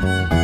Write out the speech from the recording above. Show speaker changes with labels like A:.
A: Bye.